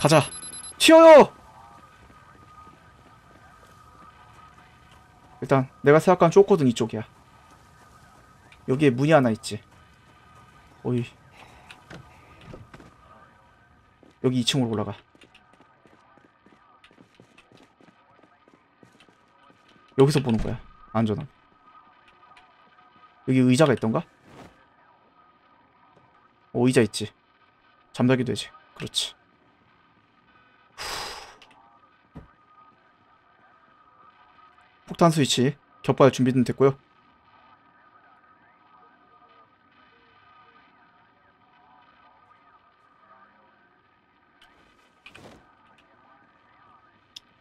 가자. 튀어요! 일단 내가 생각한 좁거든 이쪽이야. 여기에 문이 하나 있지. 어이. 여기 2층으로 올라가. 여기서 보는 거야. 안전하게. 여기 의자가 있던가? 어, 의자 있지. 잠자기 되지. 그렇지. 폭탄 스위치 격발 준비는 됐고요.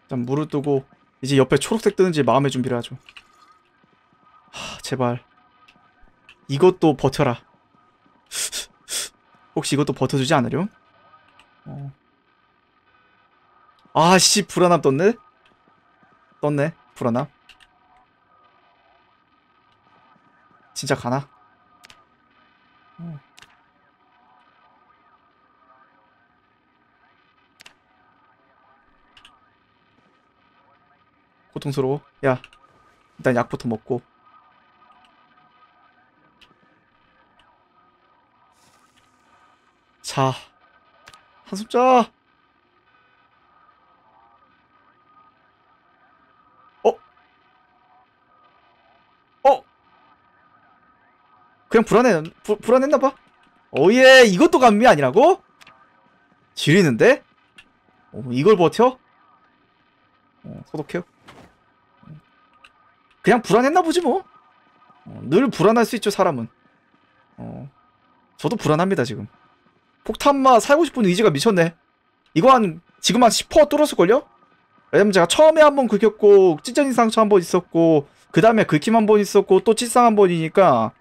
일단 물을 뜨고 이제 옆에 초록색 뜨는지 마음의 준비를 하죠. 하, 제발 이것도 버텨라. 혹시 이것도 버텨주지 않으렴? 어. 아씨 불안함 떴네? 떴네 불안함 진짜 가나? 어. 고통스러워 야 일단 약부터 먹고 자 한숨 자 어? 어? 그냥 불안해 부, 불안했나봐 어예 이것도 감미 아니라고? 지리는데? 어, 이걸 버텨? 어, 소독해요 그냥 불안했나 보지 뭐. 어, 늘 불안할 수 있죠 사람은. 어, 저도 불안합니다 지금. 폭탄마 살고 싶은 의지가 미쳤네. 이거 한 지금 한 10% 뚫었을걸요? 왜냐면 제가 처음에 한 번 긁혔고 찢어진 상처 한 번 있었고 그 다음에 긁힘 한 번 있었고 또 찢상 한 번이니까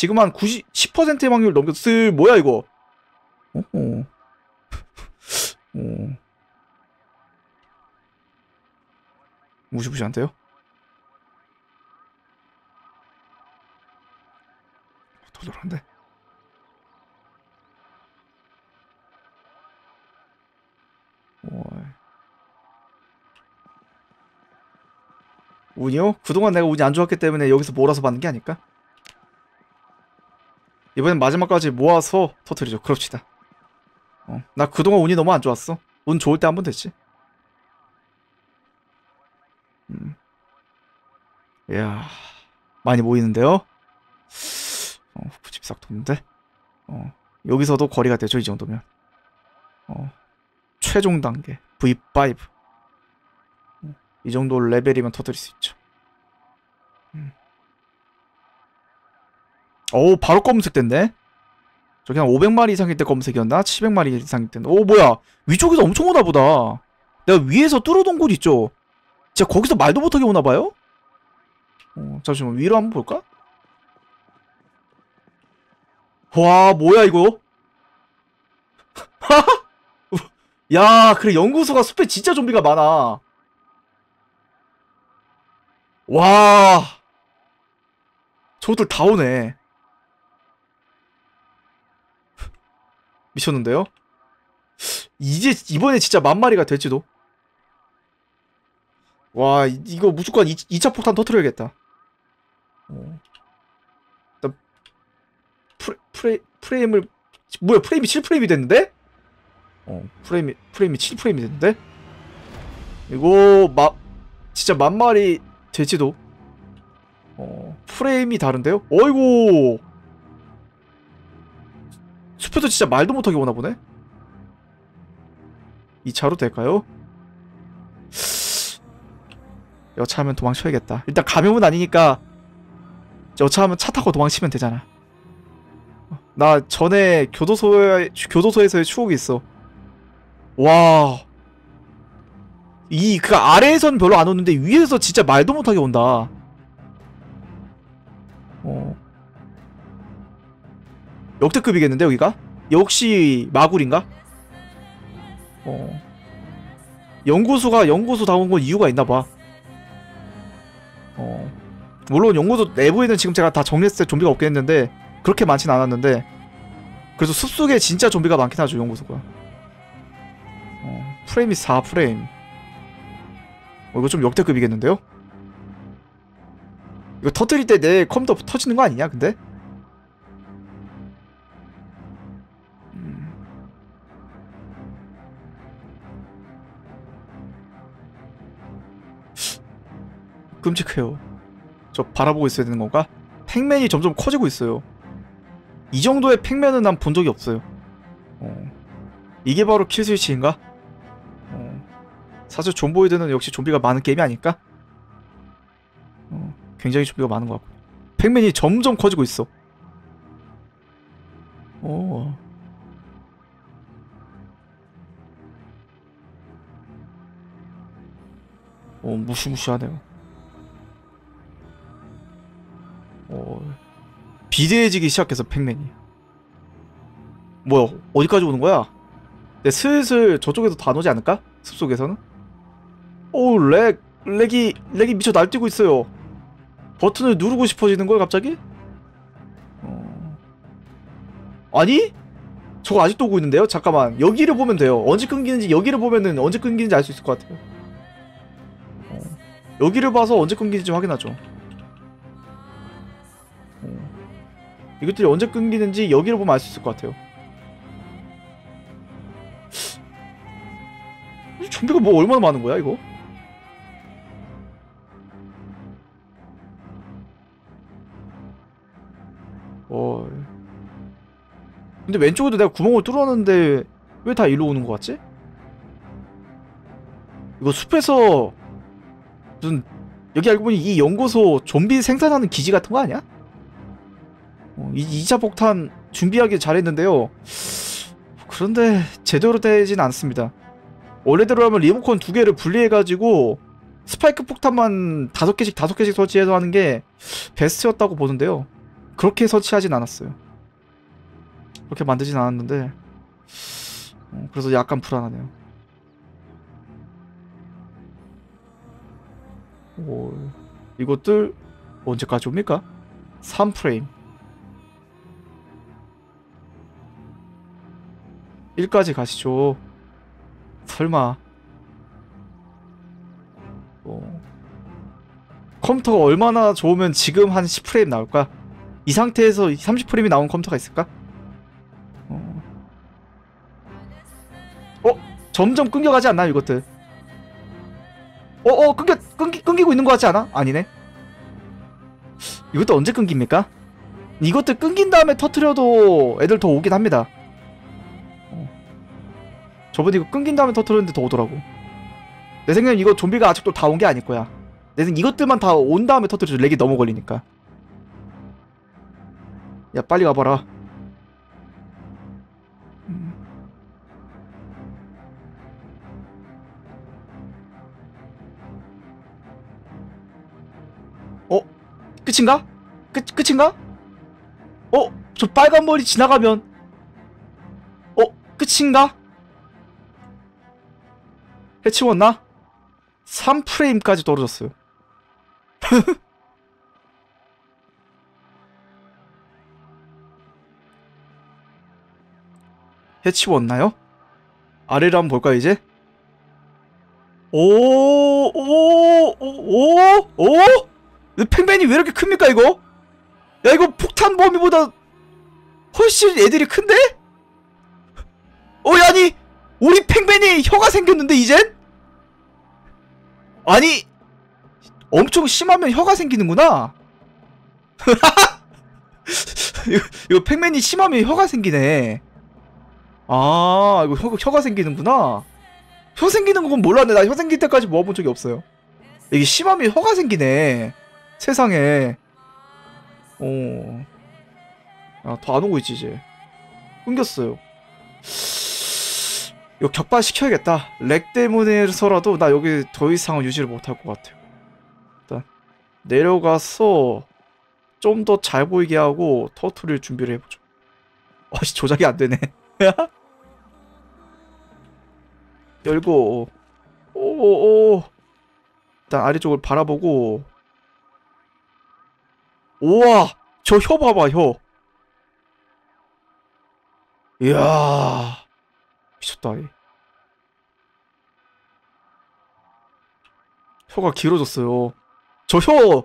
지금 한 90, 10%의 확률 넘겼을 뭐야 이거? 어, 어. 어. 무시무시한데요? 도전한데. 운이요? 그동안 내가 운이 안 좋았기 때문에 여기서 몰아서 받는 게 아닐까? 이번엔 마지막까지 모아서 터트리죠. 그럽시다. 어, 나 그동안 운이 너무 안 좋았어. 운 좋을 때 한 번 됐지. 음. 이야, 많이 모이는데요? 어, 후집 싹 도는데? 어, 여기서도 거리가 되죠, 이 정도면. 어, 최종 단계, V5. 어, 이 정도 레벨이면 터뜨릴 수 있죠. 오, 바로 됐네? 저기 한 500마리 이상일 때 검은색이었나? 700마리 이상일 때는. 오, 뭐야. 위쪽에서 엄청 오나 보다. 내가 위에서 뚫어둔 곳 있죠? 진짜 거기서 말도 못하게 오나봐요? 어, 잠시만, 위로 한번 볼까? 와 뭐야 이거 야 그래 연구소가 숲에 진짜 좀비가 많아 와 저것들 다 오네 미쳤는데요 이제 이번에 진짜 만 마리가 될지도 와 이거 무조건 2, 2차 폭탄 터트려야겠다 어. 프레, 프레, 프레임을 뭐야 프레임이 7프레임이 됐는데? 어 프레임이 프레임이 7프레임이 됐는데? 이거 마 진짜 만마리 될지도 어 프레임이 다른데요? 어이구 숲에도 진짜 말도 못하게 오나 보네? 2차로 될까요? 여차하면 도망쳐야겠다 일단 감염은 아니니까 여차하면 차 타고 도망치면 되잖아 나 전에 교도소에 교도소에서의 추억이 있어. 와. 이 그 아래에선 별로 안 오는데 위에서 진짜 말도 못하게 온다. 어. 역대급이겠는데 여기가? 역시 마굴인가? 어. 연구소가 연구소 다운 건 이유가 있나 봐. 어. 물론 연구소 내부에는 지금 제가 다 정리했을 때 좀비가 없겠는데 그렇게 많진 않았는데 그래서 숲속에 진짜 좀비가 많긴 하죠 연구소가 어. 프레임이 4프레임. 어, 이거 좀 역대급이겠는데요? 이거 터뜨릴 때 내 컴퓨터 터지는 거 아니냐, 근데? 끔찍해요. 저 바라보고 있어야 되는 건가? 팩맨이 점점 커지고 있어요. 이 정도의 팩맨은 난 본 적이 없어요. 어. 이게 바로 kill switch인가? 어. 사실 좀보이드는 역시 좀비가 많은 게임이 아닐까? 어. 굉장히 좀비가 많은 것 같고. 팩맨이 점점 커지고 있어. 어. 어, 무시무시하네요. 어, 비대해지기 시작해서 팩맨이. 뭐야, 어디까지 오는 거야? 네, 슬슬 저쪽에서 다 오지 않을까? 숲속에서는? 오, lag, lag이, lag이 미쳐 날뛰고 있어요. 버튼을 누르고 싶어지는 걸 갑자기? 어... 아니? 저거 아직도 오고 있는데요? 잠깐만. 여기를 보면 돼요. 언제 끊기는지 여기를 보면은 언제 끊기는지 알 수 있을 것 같아요. 어. 여기를 봐서 언제 끊기는지 확인하죠. 이것들이 언제 끊기는지 여기를 보면 알 수 있을 것 같아요. 이 좀비가 뭐 얼마나 많은 거야 이거? 어. 근데 왼쪽에도 내가 구멍을 뚫었는데 왜 다 일로 오는 거 같지? 이거 숲에서 무슨 여기 알고 보니 이 연구소 좀비 생산하는 기지 같은 거 아니야? 어, 이 2차 폭탄 준비하기 잘했는데요. 그런데 제대로 되진 않습니다. 원래대로라면 리모컨 두 개를 분리해가지고 스파이크 폭탄만 다섯 개씩 다섯 개씩 설치해서 하는 게 베스트였다고 보는데요. 그렇게 설치하진 않았어요. 그렇게 만들진 않았는데 어, 그래서 약간 불안하네요. 오, 이것들 언제까지 옵니까? 3프레임 1까지 가시죠. 설마 어. 컴퓨터가 얼마나 좋으면 지금 한 10프레임 나올까? 이 상태에서 30프레임이 나온 컴퓨터가 있을까? 어. 어? 점점 끊겨가지 않나 이것들? 어, 어, 끊겨, 끊기, 끊기고 있는 것 같지 않아? 아니네. 이것도 언제 끊깁니까? 이것들 끊긴 다음에 터트려도 애들 더 오긴 합니다. 어. 저번에 이거 끊긴 다음에 터트렸는데 더 오더라고. 내 생각엔 이거 좀비가 아직도 다 온 게 아닐 거야. 내 생각 이것들만 다 온 다음에 터트려줘. 렉이 너무 걸리니까. 야, 빨리 가봐라. 음. 어? 끝인가? 끝, 끝인가? 어? 저 빨간 머리 지나가면 어? 끝인가? 해치웠나? 3프레임까지 떨어졌어요. 해치웠나요? 아래를 한번 볼까 이제? 오, 오, 오, 오, 오? 이 팽맨이 왜 이렇게 큽니까 이거? 야 이거 폭탄 범위보다 훨씬 애들이 큰데? 어, 아니 우리 팽맨이 혀가 생겼는데 이젠? 아니 엄청 심하면 혀가 생기는구나. 이거, 이거 팽맨이 심하면 혀가 생기네. 아 이거 혀, 혀가 생기는구나. 혀 생기는 건 몰랐네. 나 혀 생길 때까지 모아본 적이 없어요. 이게 심하면 혀가 생기네. 세상에. 어. 아, 더 안 오고 있지, 이제. 끊겼어요. 이거 격발시켜야겠다. 렉 때문에서라도 나 여기 더 이상은 유지를 못할 것 같아요. 일단, 내려가서 좀 더 잘 보이게 하고 터트릴 준비를 해보죠. 아씨, 조작이 안 되네. 열고, 오오 일단 아래쪽을 바라보고, 우와! 저 혀 봐봐, 혀. 이야. 미쳤다, 이. 혀가 길어졌어요. 저 혀,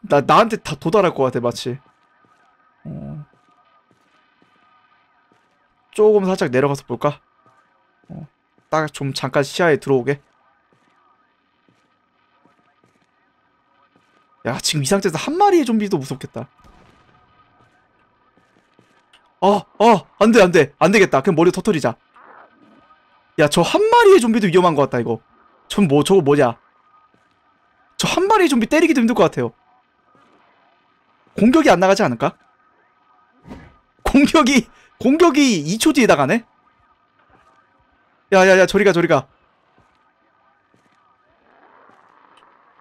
나, 나한테 다 도달할 것 같아, 마치. 어. 조금 살짝 내려가서 볼까? 어. 딱 좀 잠깐 시야에 들어오게. 야, 지금 이 상태에서 한 마리의 좀비도 무섭겠다. 어, 어, 안 돼, 안 돼. 안 되겠다. 그냥 머리 터트리자. 야, 저 한 마리의 좀비도 위험한 것 같다, 이거. 전 뭐, 저거 뭐냐. 저 한 마리의 좀비 때리기도 힘들 것 같아요. 공격이 안 나가지 않을까? 공격이, 공격이 2초 뒤에 나가네? 야, 야, 야, 저리 가, 저리 가.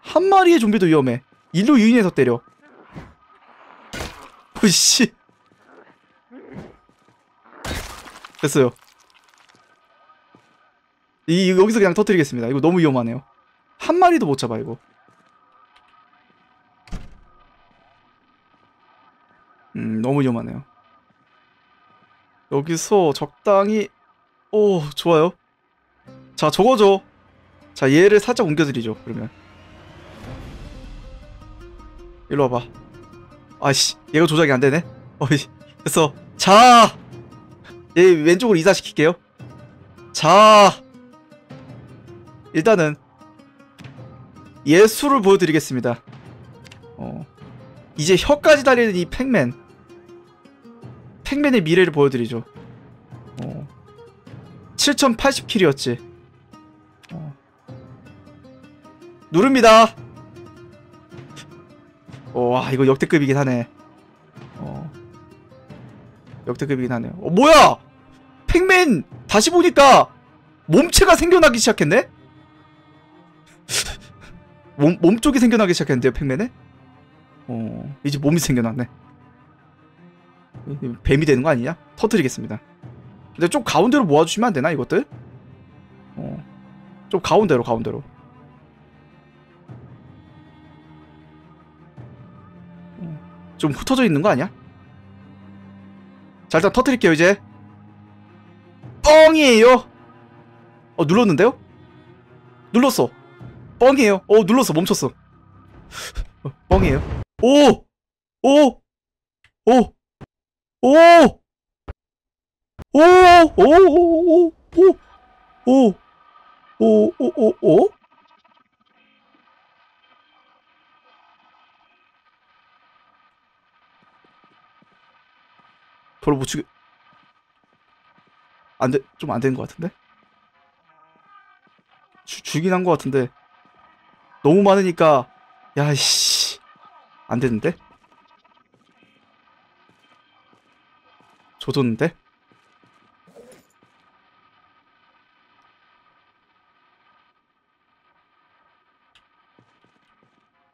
한 마리의 좀비도 위험해. 일로 유인해서 때려. 으씨. 됐어요. 이 여기서 그냥 터뜨리겠습니다. 이거 너무 위험하네요. 한 마리도 못 잡아 이거. 음 너무 위험하네요. 여기서 적당히 오 좋아요. 자 저거죠. 자 얘를 살짝 옮겨드리죠. 그러면 일로 와봐. 아씨 얘가 조작이 안 되네. 어이 됐어. 자. 얘 왼쪽으로 이사시킬게요. 자, 일단은 예수를 보여드리겠습니다. 어, 이제 혀까지 달리는 이 팩맨, 팩맨의 미래를 보여드리죠. 어, 7,080킬이었지. 어, 누릅니다. 어, 와, 이거 역대급이긴 하네. 어, 역대급이긴 하네요. 어, 뭐야! 팩맨 다시 보니까 몸체가 생겨나기 시작했네? 몸, 몸 쪽이 생겨나기 시작했는데요, 팩맨에? 어, 이제 몸이 생겨났네. 뱀이 되는 거 아니냐? 터트리겠습니다. 근데 좀 가운데로 모아주시면 안 되나, 이것들? 어, 좀 가운데로, 가운데로. 어, 좀 흩어져 있는 거 아니야? 자, 일단 터트릴게요, 이제. 뻥이에요. 어 눌렀는데요? 눌렀어. 뻥이에요. 어 눌렀어. 멈췄어. 어, 뻥이에요. 오! 오! 오! 오! 오! 오! 오! 오! 오! 오! 오! 오! 오! 별로 못 치게 안 돼, 좀 안 되는 것 같은데? 주, 주긴 한 것 같은데. 너무 많으니까, 야, 씨. 안 되는데? 조졌는데?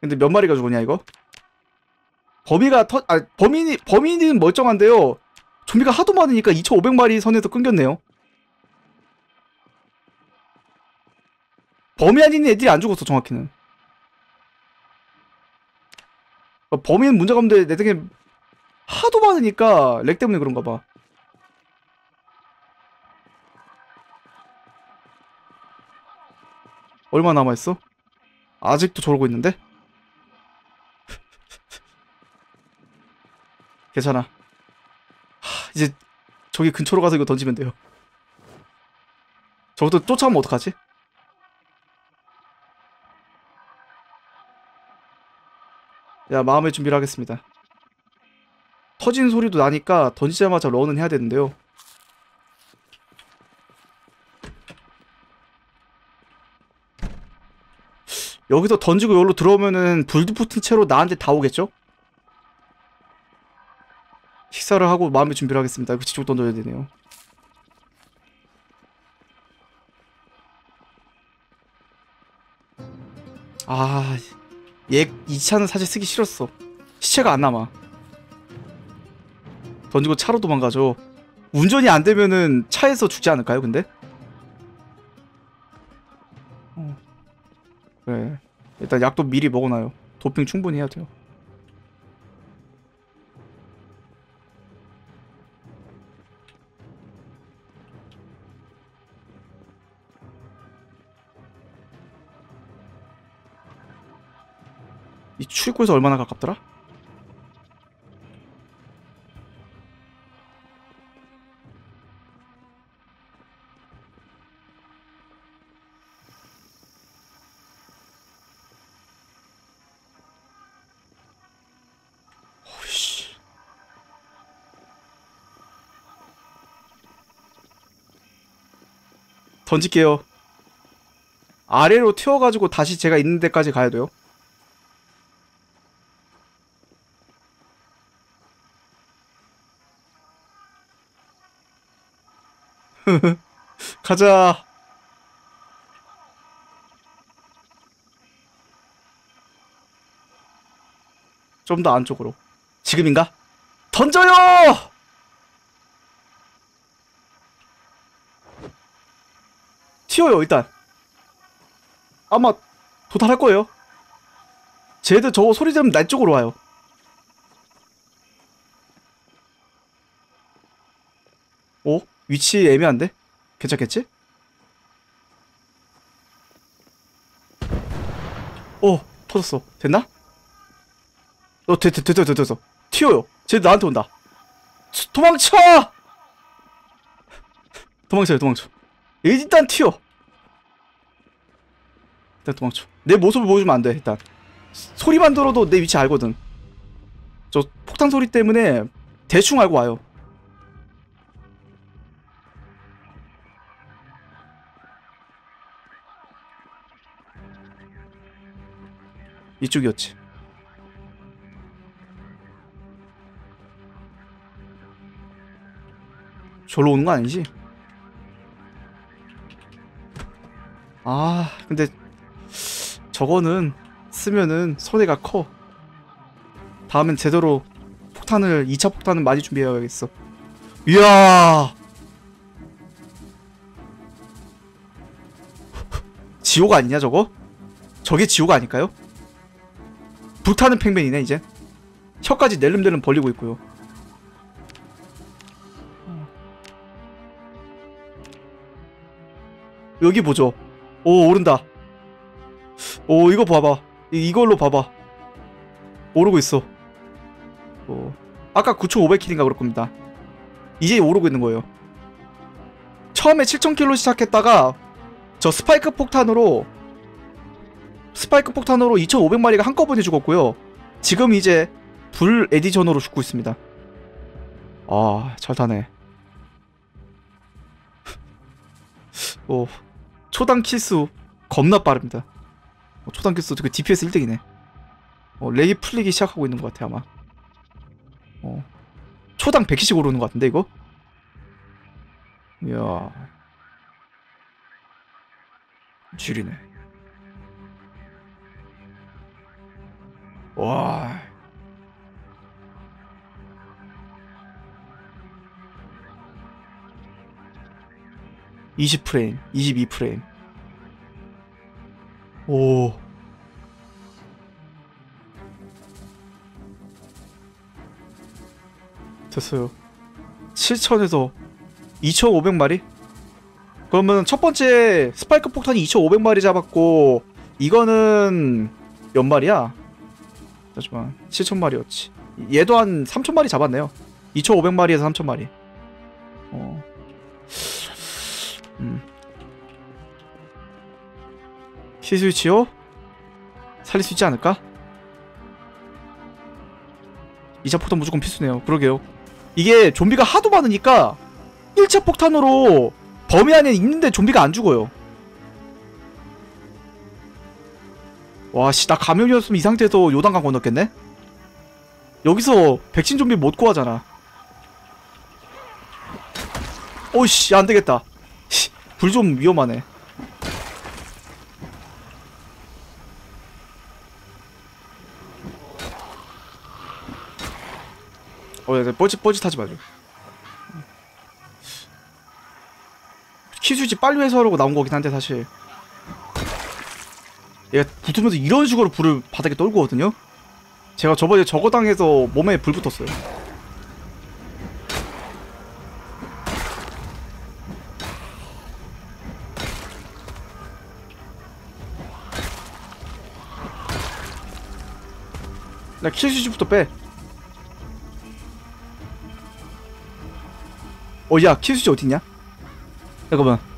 근데 몇 마리가 죽었냐, 이거? 범위가 터, 아, 범인이, 범인은 멀쩡한데요. 좀비가 하도 많으니까 2,500마리 선에서 끊겼네요. 범위 아닌 애들이 안 죽었어, 정확히는. 어, 범인은 문제가 없는데 내 생각에 하도 많으니까 렉 때문에 그런가 봐. 얼마 남아있어? 아직도 저러고 있는데? 괜찮아. 하, 이제 저기 근처로 가서 이거 던지면 돼요. 저것도 쫓아오면 어떡하지? 야, 마음의 준비를 하겠습니다. 터진 소리도 나니까 던지자마자 런은 해야 되는데요. 여기서 던지고 여기로 들어오면은 불도 붙은 채로 나한테 다 오겠죠? 식사를 하고 마음의 준비를 하겠습니다. 이거 지쪽 던져야 되네요. 아, 얘, 이 차는 사실 쓰기 싫었어. 시체가 안 남아. 던지고 차로 도망가죠. 운전이 안 되면은 차에서 죽지 않을까요, 근데? 어. 그래. 일단 약도 미리 먹어놔요. 도핑 충분히 해야 돼요. 출입구에서 얼마나 가깝더라? 던질게요. 아래로 튀어가지고 다시 제가 있는 데까지 가야 돼요. 가자. 좀 더 안쪽으로. 지금인가? 던져요! 튀어요, 일단. 아마 도달할 거예요. 쟤들 저거 소리 지르면 날 쪽으로 와요. 오? 위치 애매한데? 괜찮겠지? 오, 터졌어. 됐나? 어, 됐, 됐, 됐, 됐, 됐어. 튀어요. 쟤 나한테 온다. 수- 도망쳐! 도망쳐요, 도망쳐. 일단 튀어. 일단 도망쳐. 내 모습을 보여주면 안 돼, 일단. 소리만 들어도 내 위치 알거든. 저 폭탄 소리 때문에 대충 알고 와요. 이쪽이었지. 절로 오는 거 아니지? 아, 근데 저거는 쓰면은 손해가 커. 다음엔 제대로 폭탄을 2차 폭탄을 많이 준비해야겠어. 이야. 지옥 아니냐 저거? 저게 지옥 아닐까요? 불타는 팽맨이네 이제. 혀까지 낼름낼름 벌리고 있고요. 여기 보죠. 오 오른다. 오 이거 봐봐. 이, 이걸로 봐봐. 오르고 있어. 오. 아까 9,500킬인가 그럴 겁니다. 이제 오르고 있는 거예요. 처음에 7,000킬로 시작했다가 저 스파이크 폭탄으로 스파이크 폭탄으로 2,500마리가 한꺼번에 죽었고요. 지금 이제 불 edition으로 죽고 있습니다. 아, 잘 타네. 오, 초당 kill수 겁나 빠릅니다. 어, 초당 kill수 그 DPS 1등이네. 어, lag이 풀리기 시작하고 있는 것 같아 아마. 어, 초당 100kill씩 오르는 것 같은데 이거? 이야, 지리네. 와. (20 프레임) (22 프레임) 오 됐어요 7천에서 2,500마리? 그러면 첫 번째 스파이크 폭탄이 2,500마리 잡았고 이거는 몇 마리야? 잠시만 7,000마리였지 얘도 한 3,000마리 잡았네요 2,500마리에서 3,000마리 어. 음. 키스위치요? 살릴 수 있지 않을까? 2차 폭탄 무조건 필수네요 그러게요 이게 좀비가 하도 많으니까 1차 폭탄으로 범위 안에 있는데 좀비가 안 죽어요 와씨 나 감염이었으면 이 상태에서 요단강 건넜겠네? 여기서 백신 좀비 못 구하잖아. 오씨 안되겠다. 불 좀 위험하네. 어야 뻘짓 뻘짓하지 마죠 키수지 빨리 해소하려고 나온 거긴 한데 사실 얘가 붙으면서 이런 식으로 불을 바닥에 떨구거든요 제가 저번에 저거 당해서 몸에 불 붙었어요 나 킬스위치부터 빼. 어, 야, 킬스위치 어딨냐? 잠깐만.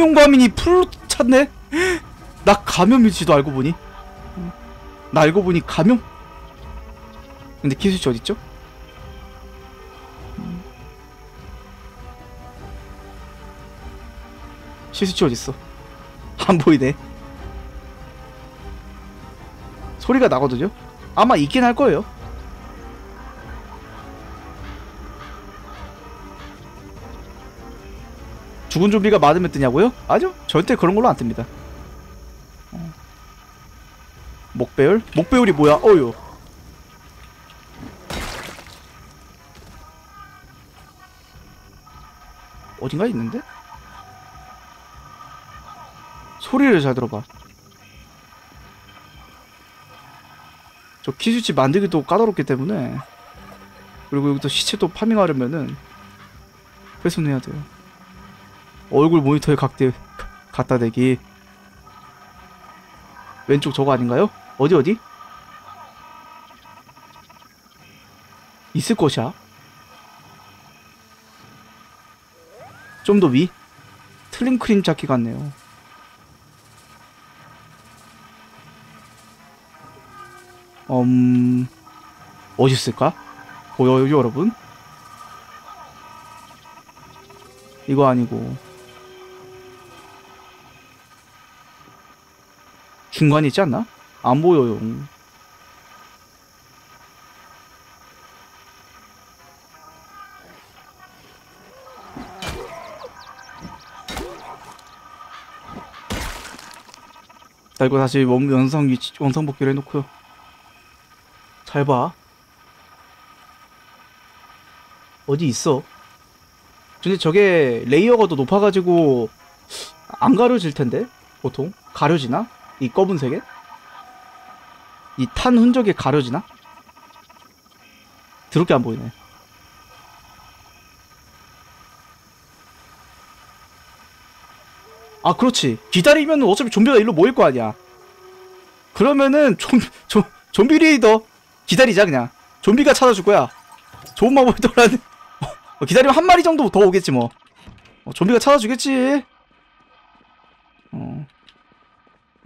용과민이 풀로 찼네? 나 감염일지도 알고 보니. 나 알고 보니 감염? 근데 킬스위치 어딨죠? 킬스위치 어딨어? 안 보이네. 소리가 나거든요? 아마 있긴 할 거예요. 죽은 좀비가 맞으면 뜨냐고요? 아니요. 절대 그런 걸로 안 뜹니다. 어. 목배열? 목배열이 뭐야? 어유. 어딘가 있는데? 소리를 잘 들어봐. 저 키스위치 만들기도 까다롭기 때문에 그리고 여기서 시체도 파밍하려면은 회수해야 돼요. 얼굴 모니터에 각대 갖다 대기. 왼쪽 저거 아닌가요? 어디 어디? 있을 것이야. 좀 더 위? 틀린 크림 찾기 같네요. 음, 어디 있을까? 보여요, 여러분? 이거 아니고. 중간에 있지 않나? 안 보여요. 자, 이거 다시 원, 원상 위치, 원상 복귀를 해놓고요. 잘 봐. 어디 있어? 근데 저게 레이어가 더 높아가지고 안 가려질 텐데 보통 가려지나? 이 검은색에? 이 탄 흔적에 가려지나? 드럽게 안 보이네. 아 그렇지. 기다리면 어차피 좀비가 일로 모일 거 아니야. 그러면은 좀, 좀, 좀비 레이더 기다리자 그냥. 좀비가 찾아줄 거야. 좋은 마법이더라는 어, 기다리면 한 마리 정도 더 오겠지 뭐. 어, 좀비가 찾아주겠지. 어,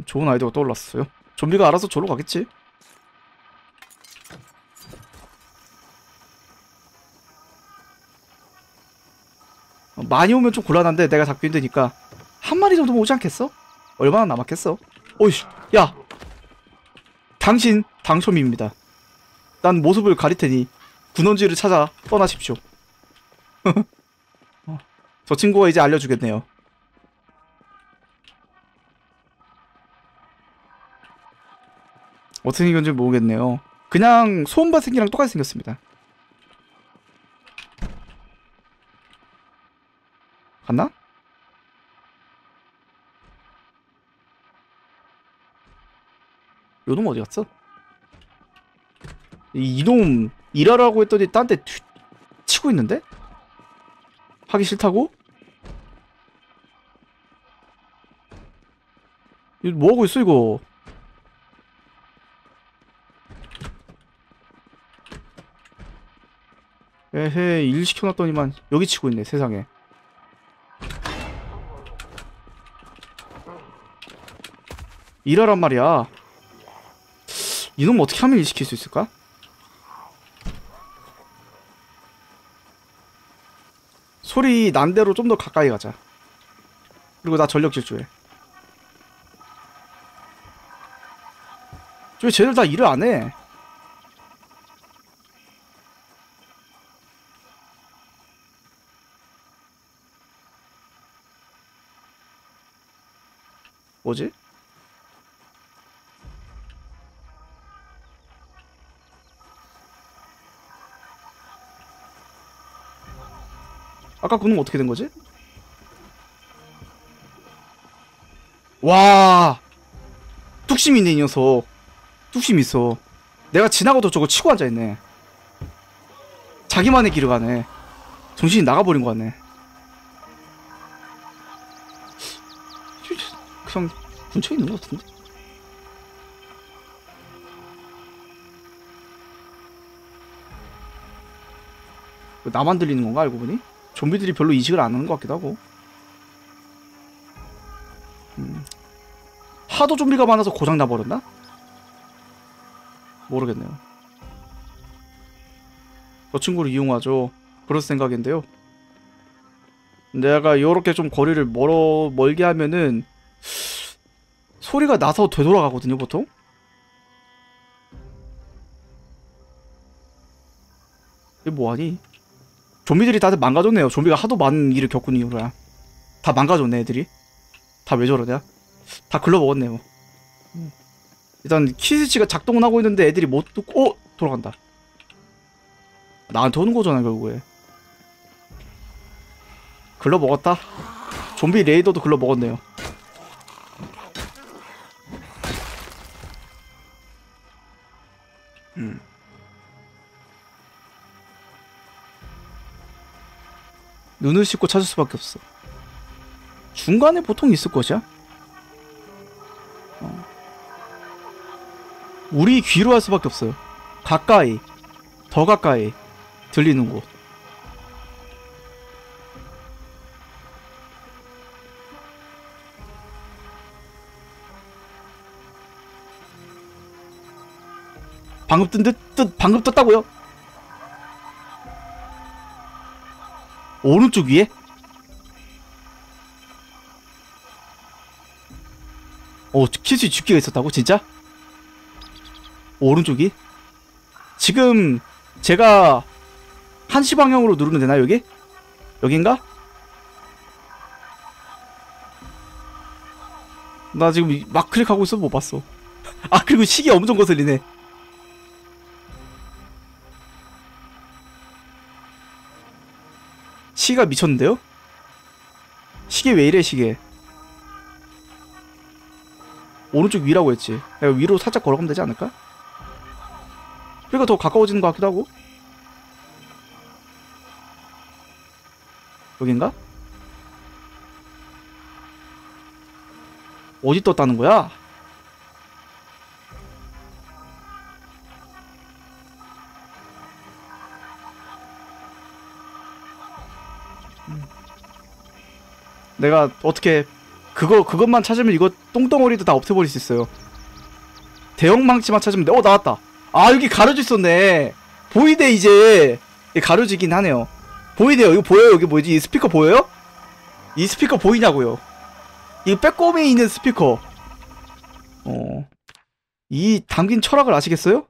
좋은 아이디어가 떠올랐어요 좀비가 알아서 저로 가겠지 어, 많이 오면 좀 곤란한데 내가 잡기 힘드니까 한 마리 정도면 오지 않겠어? 얼마나 남았겠어? 오이씨 야 당신 당첨입니다 난 모습을 가릴 테니 군원지를 찾아 떠나십시오. 어, 저 친구가 이제 알려주겠네요. 어떻게 생겼는지 모르겠네요. 그냥 소음바 생기랑 똑같이 생겼습니다. 갔나? 요놈 어디 갔어? 이- 이놈 일하라고 했더니 딴 데 치고 있는데? 하기 싫다고? 이거 뭐하고 있어 이거 에헤 일 시켜놨더니만 여기 치고 있네 세상에 일하란 말이야 이놈 어떻게 하면 일 시킬 수 있을까? 소리 난 대로 좀 더 가까이 가자. 그리고 나 전력 질주해. 왜 쟤들 다 일을 안 해? 뭐지? 아까 그놈 어떻게 된 거지? 와! 뚝심 있네 이 녀석. 뚝심 있어. 내가 지나고도 저거 치고 앉아있네. 자기만의 길을 가네. 정신이 나가버린 거 같네 그냥 근처에 있는 것 같은데? 왜 나만 들리는 건가 알고 보니? 좀비들이 별로 이식을 안 하는 것 같기도 하고 음. 하도 좀비가 많아서 고장 나버렸나? 모르겠네요 저 친구를 이용하죠 그럴 생각인데요 내가 요렇게 좀 거리를 멀어 멀게 하면은 소리가 나서 되돌아가거든요 보통? 이게 뭐하니? 좀비들이 다들 망가졌네요. 좀비가 하도 많은 일을 겪은 이유로야. 다 망가졌네 애들이. 다 왜 저러냐? 다 글러먹었네요. 음. 일단 키스치가 작동은 하고 있는데 애들이 못 듣고 어? 돌아간다. 나한테 오는 거잖아 결국에. 글러먹었다? 좀비 레이더도 글러먹었네요 음. 눈을 씻고 찾을 수밖에 없어. 중간에 보통 있을 것이야. 어. 우리 귀로 할 수밖에 없어요. 가까이, 더 가까이 들리는 곳. 방금 뜬 듯, 뜻, 방금 떴다고요? 오른쪽 위에? 어, 키스 죽기가 있었다고? 진짜? 오른쪽이? 지금 제가 한시 방향으로 누르면 되나 여기? 여긴가? 나 지금 막 클릭하고 있어 못 봤어. 아 그리고 시계 엄청 거슬리네. 시가 미쳤는데요? 시계 왜 이래 시계 오른쪽 위라고 했지 위로 살짝 걸어가면 되지 않을까? 그러니까 더 가까워지는 것 같기도 하고 여긴가? 어디 떴다는 거야? 내가 어떻게 그거 그것만 찾으면 이거 똥덩어리도 다 없애버릴 수 있어요. 대형 망치만 찾으면 돼. 어 나왔다. 아 여기 가려져 있었네. 보이대 이제 가려지긴 하네요. 보이대요. 이거 보여요? 여기 뭐지? 이 스피커 보여요? 이 스피커 보이냐고요? 이 빼꼼에 있는 스피커. 어. 이 담긴 철학을 아시겠어요?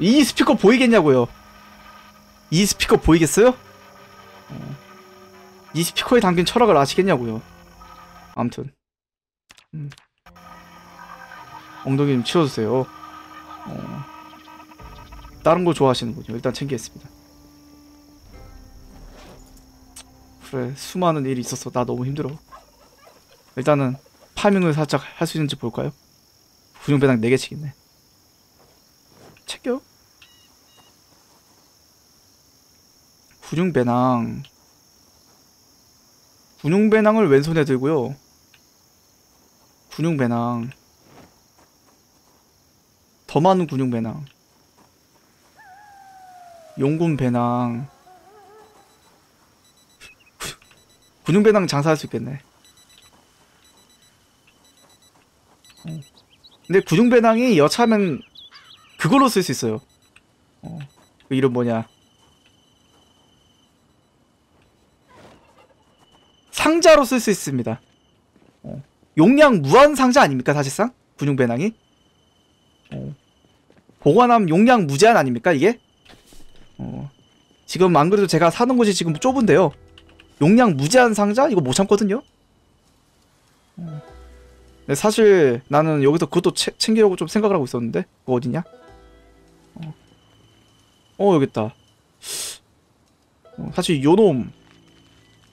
이 스피커 보이겠냐고요? 이 스피커 보이겠어요? 어. 이 스피커에 담긴 철학을 아시겠냐고요? 아무튼 음. 엉덩이 좀 치워주세요. 어. 다른 거 좋아하시는군요. 일단 챙기겠습니다. 그래 수많은 일이 있었어. 나 너무 힘들어. 일단은 파밍을 살짝 할 수 있는지 볼까요? 구룡배당 4개씩 있네. 챙겨. 군용배낭. 군용배낭을 왼손에 들고요. 군용배낭. 더 많은 군용배낭. 용군배낭. 군용배낭 장사할 수 있겠네. 어. 근데 군용배낭이 여차하면 그걸로 쓸 수 있어요. 어. 그 이름 뭐냐 상자로 쓸 수 있습니다. 어. 용량 무한 상자 아닙니까 사실상? 군용 배낭이? 어. 보관함 용량 무제한 아닙니까 이게? 어. 지금 안 그래도 제가 사는 곳이 지금 좁은데요. 용량 무제한 상자? 이거 못 참거든요? 어. 근데 사실 나는 여기서 그것도 채, 챙기려고 좀 생각을 하고 있었는데 그거 어디냐? 어, 어 여기 있다. 어, 사실 요놈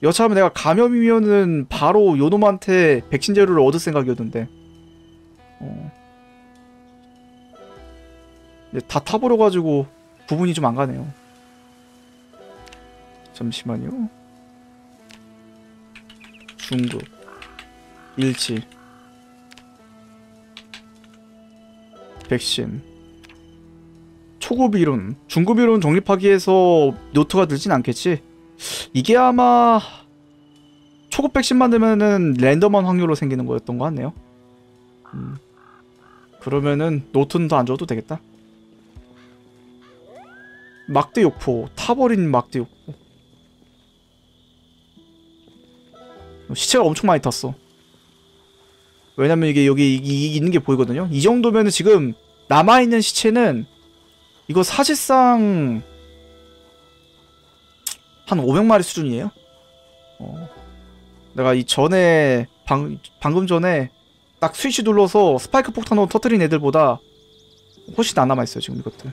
여차하면 내가 감염이면은 바로 요놈한테 백신 재료를 얻을 생각이었는데 어. 다 타버려가지고 구분이 좀 안 가네요. 잠시만요. 중급 일치 백신 초급 이론 중급 이론 정립하기 위해서 노트가 들진 않겠지 이게 아마 초급 백신 만들면은 랜덤한 확률로 생기는 거였던 것 같네요. 음. 그러면은 더안 줘도 되겠다. 막대 욕포. 타버린 막대 욕포. 시체가 엄청 많이 탔어. 왜냐면 이게 여기 이, 이- 있는 게 보이거든요. 이 정도면은 지금 남아있는 시체는 이거 사실상 한 500마리 수준이에요? 어. 내가 이 전에 방, 방금 전에 딱 스위치 눌러서 스파이크 폭탄으로 터뜨린 애들보다 훨씬 안 남아있어요 지금 이것들.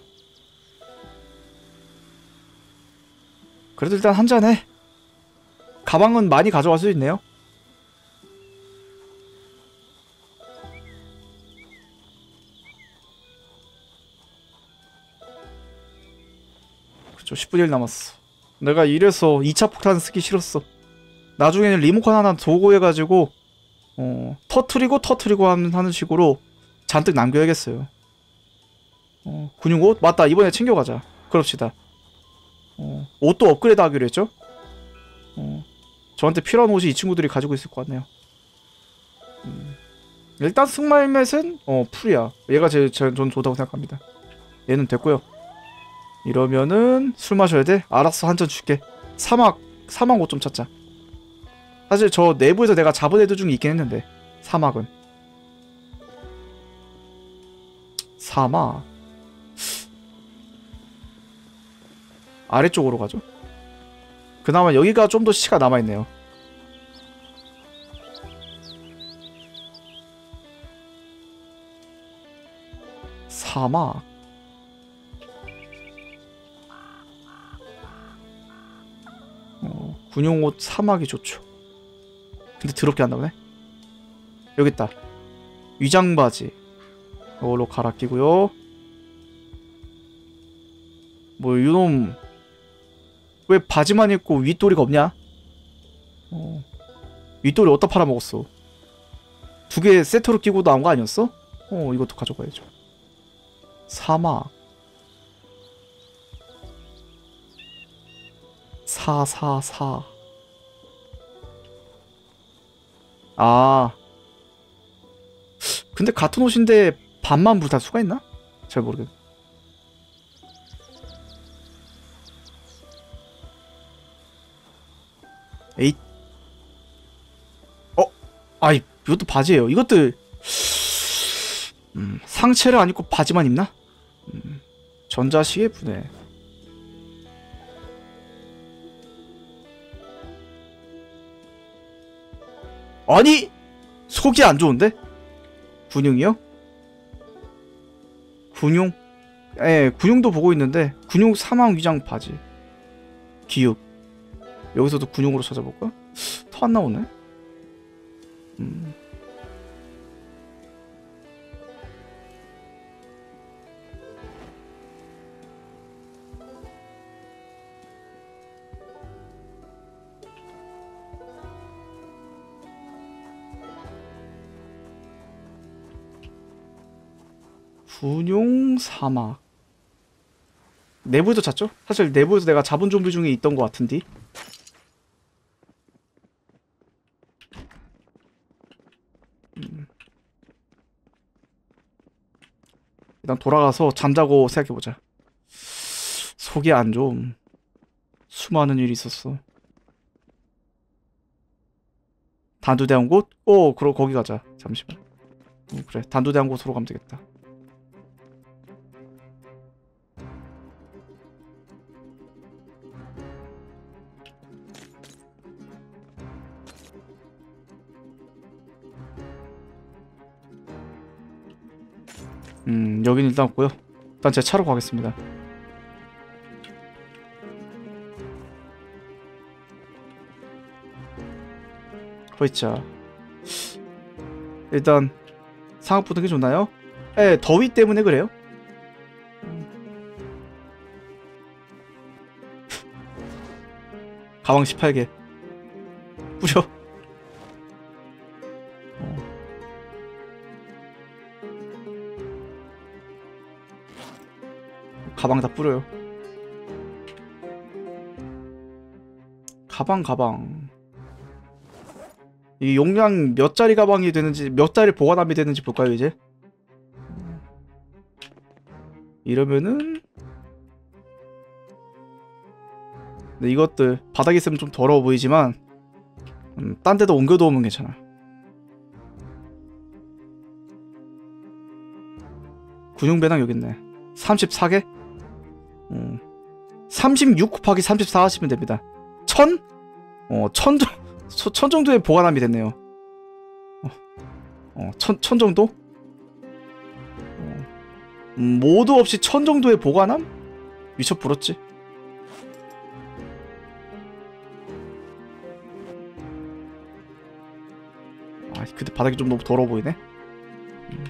그래도 일단 한 잔해. 가방은 많이 가져갈 수 있네요. 그쵸 10분 1 남았어 내가 이래서 2차 폭탄 쓰기 싫었어. 나중에는 리모컨 하나 도고 해가지고 어 터트리고 터트리고 하는, 식으로 잔뜩 남겨야겠어요. 어 근육 옷? 맞다. 이번에 챙겨가자. 그럽시다. 어 옷도 업그레이드 하기로 했죠? 어 저한테 필요한 옷이 이 친구들이 가지고 있을 것 같네요. 음. 일단 승마일맷은 어 풀이야. 얘가 제일 전 좋다고 생각합니다. 얘는 됐고요 이러면은 술 마셔야 돼? 알았어 한 잔 줄게. 사막 사막 옷 좀 찾자. 사실 저 내부에서 내가 잡은 애들 중에 있긴 했는데 사막은. 사막? 아래쪽으로 가죠? 그나마 여기가 좀 더 시가 남아있네요. 사막 군용옷 사막이 좋죠. 근데 더럽게 안 나오네. 여기 있다. 위장 바지. 이걸로 갈아 끼고요. 뭐 이놈 왜 바지만 입고 윗도리가 없냐? 어. 윗도리 어디다 팔아먹었어? 두 개 세트로 끼고 나온 거 아니었어? 어 이것도 가져가야죠. 사막. 사사사 아 근데 같은 옷인데 반만 불탈 수가 있나? 잘 모르겠 에잇 어? 아이 이것도 바지예요 이것들 음, 상체를 안 입고 바지만 입나? 음, 전자시계 분해 아니 속이 안 좋은데? 군용이요? 군용? 예, 군용도 보고 있는데 군용 사망 위장 바지 기육 여기서도 군용으로 찾아볼까? 더 안 나오네. 음. 군용 사막. 내부에도 찾죠? 사실 내부에서 내가 잡은 좀비 중에 있던 것 같은데. 음. 일단 돌아가서 잠자고 생각해보자. 속이 안좀 수많은 일이 있었어. 단두대한 곳? 오 그럼 거기 가자. 잠시만. 음, 그래. 단두대한 곳으로 가면 되겠다 여긴 일단 없고요. 일단 제 차로 가겠습니다. 어, 보이자 일단 상업 붙은 게 좋나요? 에 더위 때문에 그래요. 가방 18개. 가방 다 뿌려요. 가방 가방. 이 용량 몇 짜리 가방이 되는지 몇 짜리 보관함이 되는지 볼까요 이제? 이러면은 근데 이것들 바닥에 있으면 좀 더러워 보이지만 음, 딴 데도 옮겨두으면 괜찮아 군용 배낭 여기 있네. 34개? 음, 36 곱하기 34 하시면 됩니다 1000? 어, 1000, 정- 천- 천 정도의 보관함이 됐네요 어, 어, 천, 천 정도? 어, 음, 모두 없이 천 정도의 보관함? 미쳐 불었지 아 근데 바닥이 좀 너무 더러워 보이네 음.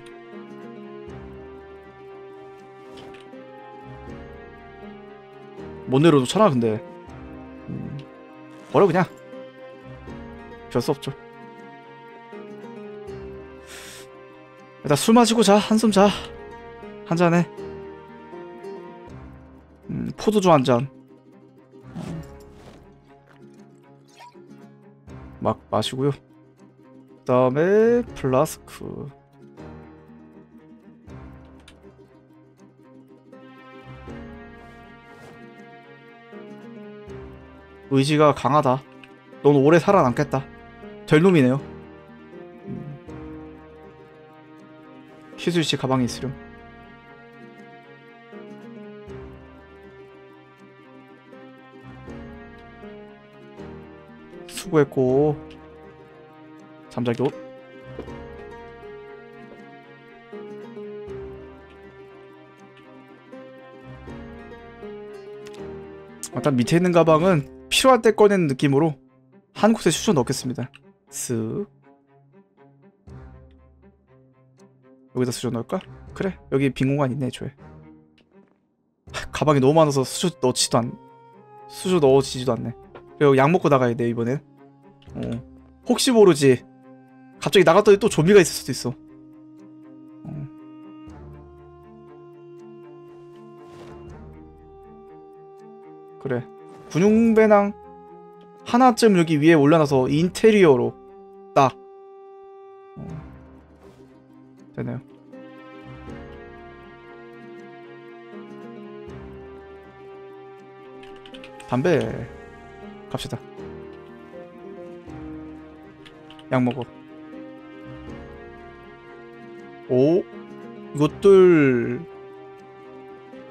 못 내려놓잖아 근데. 음, 버려 그냥. 별 수 없죠. 일단 술 마시고 자 한숨 자. 한잔해. 음, 포도주 한잔. 어. 막 마시고요. 그 다음에 플라스크 의지가 강하다. 넌 오래 살아남겠다. 될 놈이네요. 음. 희술씨 가방에 있으렴. 수고했고. 잠자기 옷 일단 밑에 있는 가방은 필요할 때 꺼내는 느낌으로 한 곳에 수저 넣겠습니다. 쓱. 여기다 수저 넣을까? 그래 여기 빈 공간 있네 애초에. 하, 가방이 너무 많아서 수저 넣지도 않 수저 넣어지지도 않네. 그리고 약 먹고 나가야 돼 이번엔. 어. 혹시 모르지. 갑자기 나갔더니 또 좀비가 있을 수도 있어. 어. 그래 군용배낭 하나쯤 여기 위에 올려놔서 인테리어로. 딱 어. 되네요. 담배 갑시다. 약 먹어. 오 이것들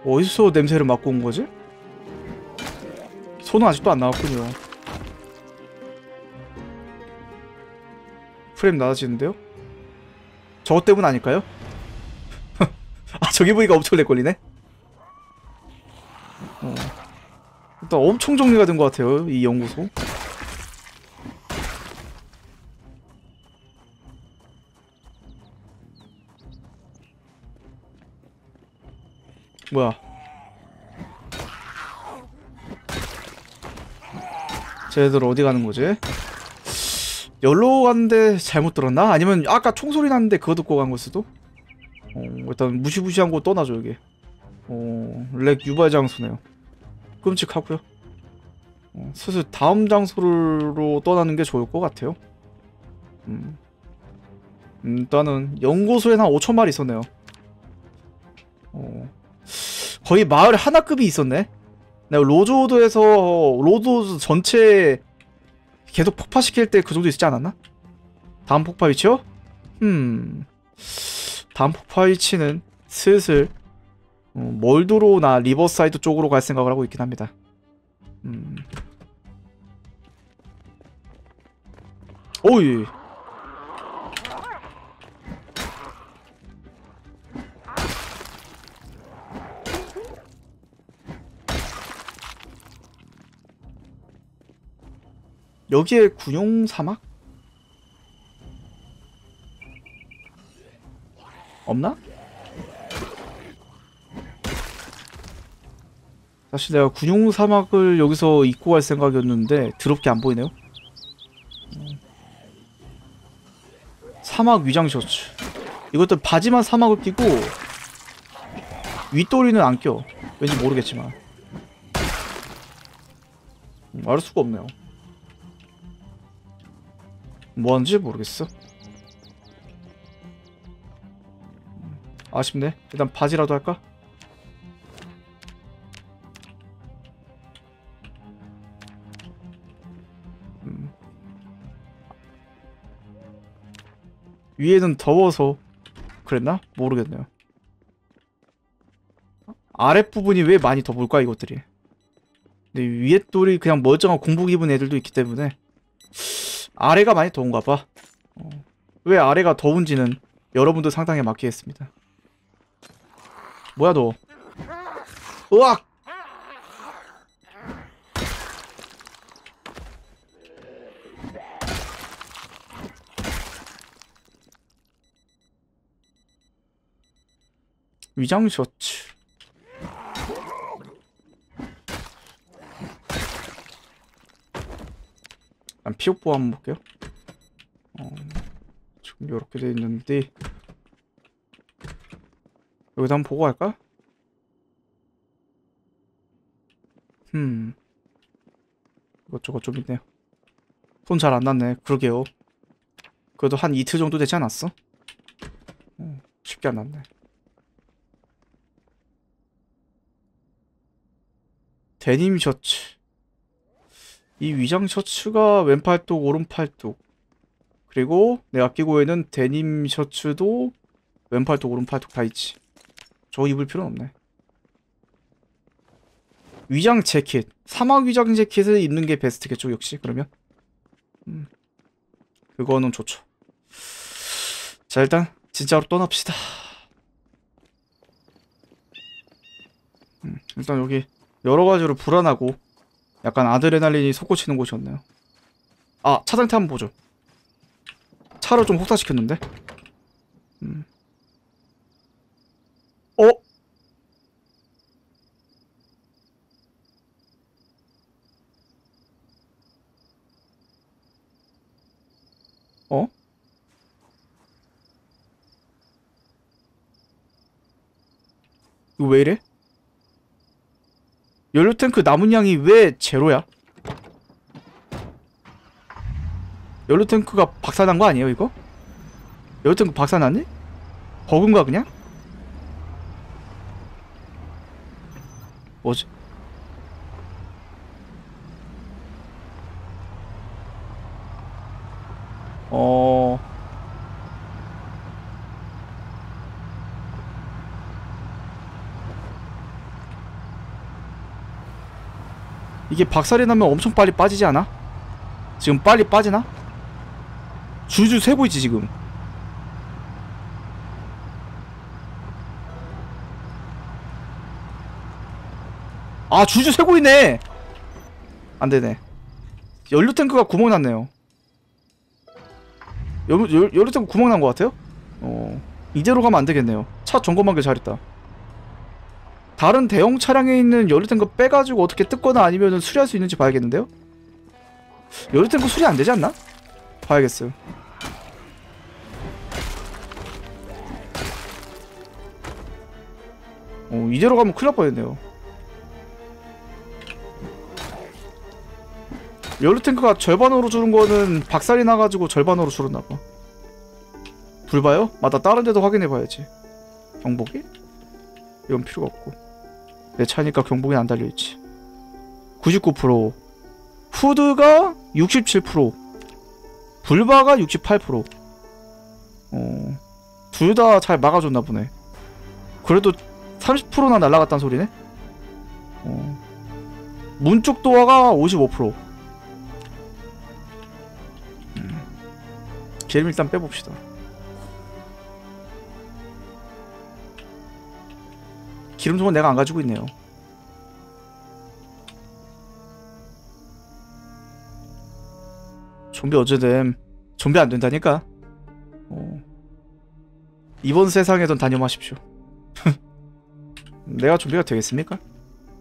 어디서 냄새를 맡고 온 거지? 손은 아직도 안 나왔군요 프레임 낮아지는데요? 저것 때문 아닐까요? 아 저기 보니까 엄청 렉걸리네 어. 일단 엄청 정리가 된 것 같아요 이 연구소 뭐야 쟤들 어디 가는 거지? 열로 갔는데 잘못 들었나? 아니면 아까 총소리 났는데 그거 듣고 간 걸 수도? 어, 일단 무시무시한 곳 떠나죠 여기 어, 렉 유발 장소네요 끔찍하고요 어, 슬슬 다음 장소로 떠나는 게 좋을 것 같아요 음. 음, 일단은 연구소에는 한 5천 마리 있었네요 어, 거의 마을 하나급이 있었네 내가 로즈우드에서 로즈우드 전체 계속 폭파시킬 때 그 정도 있지 않았나? 다음 폭파 위치요? 음 다음 폭파 위치는 슬슬 어, 멀드로나 리버사이드 쪽으로 갈 생각을 하고 있긴 합니다 음 오이 여기에 군용 사막? 없나? 자, 사실 내가 군용 사막을 여기서 입고 갈 생각이었는데 드럽게 안 보이네요. 음. 사막 위장 셔츠. 이것도 바지만 사막을 끼고 윗도리는 안 껴. 왠지 모르겠지만. 음, 알 수가 없네요. 뭐 하는지 모르겠어. 음, 아쉽네. 일단 바지라도 할까? 음. 위에는 더워서 그랬나? 모르겠네요. 아랫부분이 왜 많이 더울까 이것들이. 근데 위에 돌이 그냥 멀쩡한 공복 입은 애들도 있기 때문에 아래가 많이 더운가 봐. 어. 왜 아래가 더운지는 여러분도 상당히 맡기겠습니다. 뭐야 너? 으악! 위장 셔츠. 난 피옥보 한번 볼게요. 어, 지금 이렇게 돼 있는데 여기다 한번 보고 갈까? 음 이것저것 좀 있네요. 손 잘 안 났네. 그러게요. 그래도 한 이틀 정도 되지 않았어? 어, 쉽게 안 났네. 데님 셔츠. 이 위장 셔츠가 왼팔뚝, 오른팔뚝. 그리고 내가 끼고 있는 데님 셔츠도 왼팔뚝, 오른팔뚝 다 있지. 저 입을 필요는 없네. 위장 재킷. 사막 위장 재킷을 입는 게 베스트겠죠, 역시. 그러면. 음. 그거는 좋죠. 자, 일단 진짜로 떠납시다. 음, 일단 여기 여러 가지로 불안하고 약간 아드레날린이 솟구치는 곳이었네요. 아, 차 상태 한번 보죠. 차를 좀 혹사시켰는데? 음. 어? 어? 이거 왜 이래? 연료 탱크 남은 양이 왜 제로야? 연료 탱크가 박살난 거 아니에요 이거? 연료 탱크 박살났니? 버그인가 그냥? 뭐지? 어... 이게 박살이 나면 엄청 빨리 빠지지 않아? 지금 빨리 빠지나? 줄줄 새 보이지 지금 아 줄줄 새고 있네 안되네 연료 탱크가 구멍 났네요 연, 연, 연료 탱크 구멍 난 것 같아요? 어 이대로 가면 안되겠네요 차 점검하길 잘했다 다른 대형 차량에 있는 연료탱크 빼가지고 어떻게 뜯거나 아니면 수리할 수 있는지 봐야겠는데요? 연료탱크 수리 안 되지 않나? 봐야겠어요. 어, 이대로 가면 큰일 날 뻔했네요. 연료탱크가 절반으로 줄은 거는 박살이 나가지고 절반으로 줄었나봐. 불 봐요? 맞다, 다른 데도 확인해봐야지. 경보기? 이건 필요가 없고. 내 차니까 경보기 안 달려있지. 99% 후드가 67% 불바가 68% 어, 둘 다 잘 막아줬나 보네. 그래도 30%나 날라갔단 소리네? 어, 문쪽 도어가 55% 음. 기름 일단 빼봅시다 기름통은 내가 안 가지고 있네요. 좀비 어제든 좀비 안 된다니까. 어. 이번 세상에든 단념하십시오. 내가 좀비가 되겠습니까?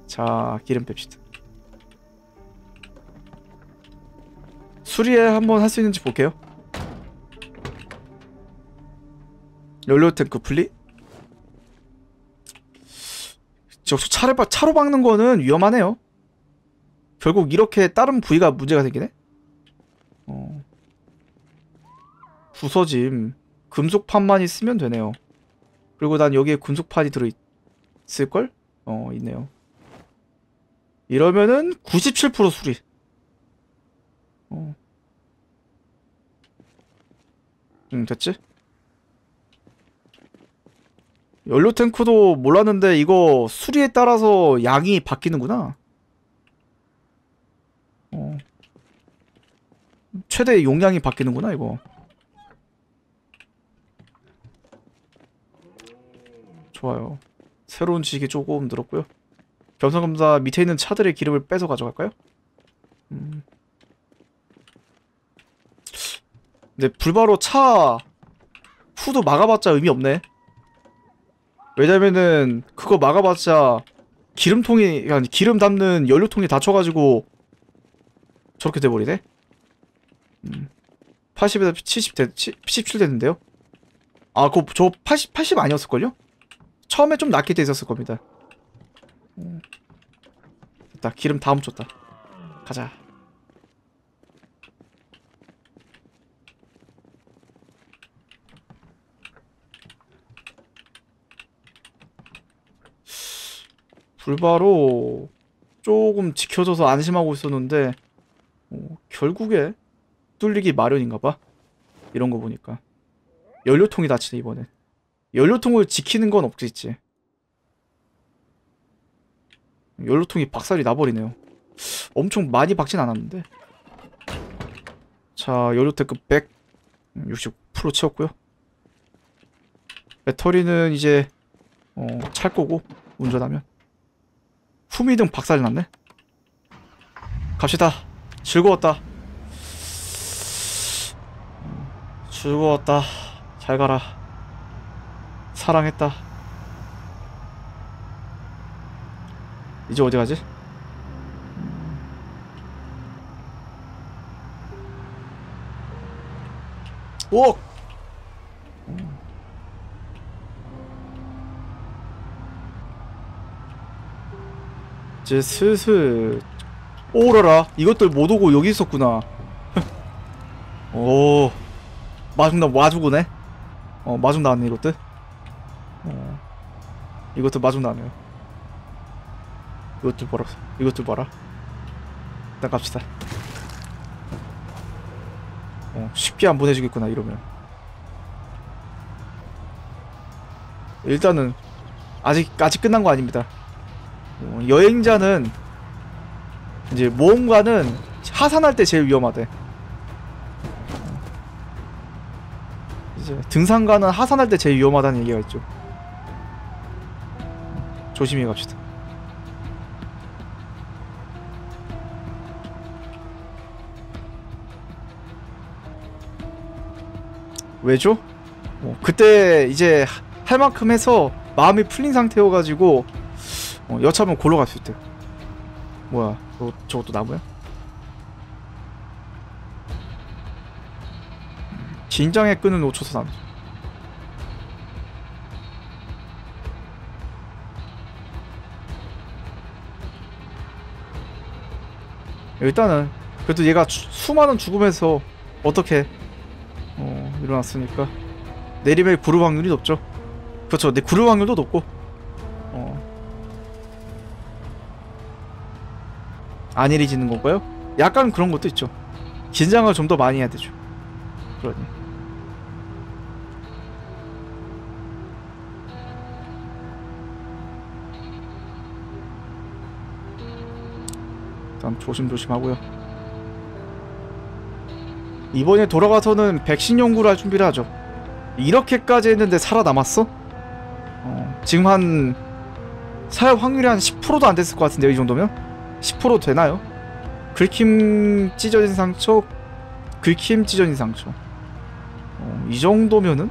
자 기름 뺍시다 수리에 한번 할 수 있는지 볼게요 연료 탱크 분리 저 차를 박- 차로 박는 거는 위험하네요 결국 이렇게 다른 부위가 문제가 생기네 어. 부서짐 금속판만 있으면 되네요 그리고 난 여기에 금속판이 들어있을걸? 어 있네요 이러면은 97% 수리 어. 응 됐지? 연료 탱크도 몰랐는데 이거 수리에 따라서 양이 바뀌는구나 어. 최대 용량이 바뀌는구나 이거 좋아요 새로운 지식이 조금 늘었고요 겸사겸사 밑에 있는 차들의 기름을 빼서 가져갈까요? 음. 근데 불바로 차 후드 막아봤자 의미 없네 왜냐면은 그거 막아봤자 기름통이 아니 기름 담는 연료통이 닫혀가지고 저렇게 돼버리네 음. 80에서 70 되, 17 됐는데요 아 그거 저 80, 80 아니었을걸요? 처음에 좀 낮게 돼 있었을 겁니다 음. 됐다 기름 다 훔쳤다 가자 불바로 조금 지켜줘서 안심하고 있었는데 어, 결국에 뚫리기 마련인가봐? 이런 거 보니까. 연료통이 닫히네 이번엔. 연료통을 지키는 건 없겠지. 연료통이 박살이 나버리네요. 엄청 많이 박진 않았는데. 자 연료탱크 160% 채웠고요. 배터리는 이제 어, 찰 거고 운전하면 후미등 박살이 났네. 갑시다. 즐거웠다. 즐거웠다. 잘 가라. 사랑했다. 이제 어디 가지? 오! 이제 슬슬 오라라. 이것들 못 오고 여기 있었구나. 오 마중 나 와주고네. 어 마중 나왔네 이것들? 어 이것들 마중 나네요. 이것들 봐라. 이것들 봐라. 일단 갑시다. 어 쉽게 안 보내주겠구나 이러면. 일단은 아직 아직 끝난 거 아닙니다 어, 여행자는 이제 모험가는 하산할 때 제일 위험하대. 이제 등산가는 하산할 때 제일 위험하다는 얘기가 있죠. 조심히 갑시다. 왜죠? 어, 그때 이제 하- 할 만큼 해서 마음이 풀린 상태여가지고 어, 여차하면 골로 갈 수 있대. 뭐야? 저 저것도 나무야? 진장에 끈을 놓쳐서 난. 일단은 그래도 얘가 주- 수많은 죽음에서 어떻게 어, 일어났으니까 내림의 구르 확률이 높죠. 그렇죠. 내 구르 확률도 높고 안일해지는 건가요? 약간 그런 것도 있죠. 긴장을 좀 더 많이 해야 되죠. 그러니. 일단 조심조심 하고요. 이번에 돌아가서는 백신 연구를 할 준비를 하죠. 이렇게까지 했는데 살아남았어? 어, 지금 한 사용 확률이 한 10%도 안 됐을 것 같은데요, 이 정도면? 10% 되나요? 긁힘 찢어진 상처, 긁힘 찢어진 상처. 어, 이 정도면은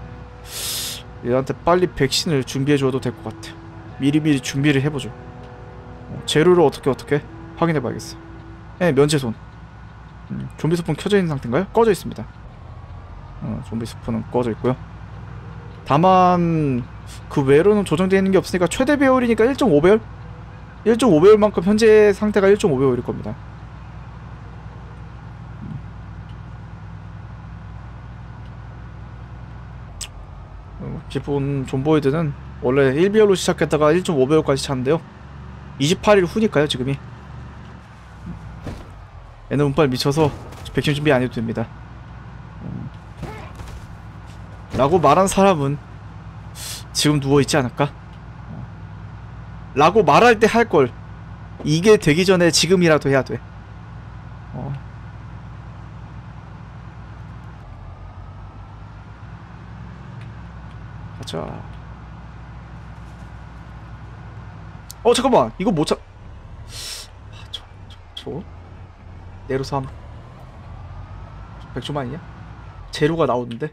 얘한테 빨리 백신을 준비해 줘도 될 것 같아. 미리미리 준비를 해보죠. 어, 재료를 어떻게 어떻게 확인해 봐야겠어 예 면제손 음, 좀비 스폰 켜져 있는 상태인가요? 꺼져 있습니다 어, 좀비 스폰은 꺼져 있고요 다만 그 외로는 조정되어 있는 게 없으니까 최대 배율이니까 1.5배율? 1.5배율만큼 현재 상태가 1.5배율일 겁니다 어, 기본 좀보이드는 원래 1배율로 시작했다가 1.5배율까지 찼는데요 28일 후니까요 지금이 얘는 운빨 미쳐서 백신 준비 안 해도 됩니다 음. 라고 말한 사람은 지금 누워있지 않을까? 어. 라고 말할 때 할걸 이게 되기 전에 지금이라도 해야 돼 어. 가자 어 잠깐만 이거 못 찾... 아, 저, 저, 저? 네로삼 백조만이냐? 재료가 나오는데?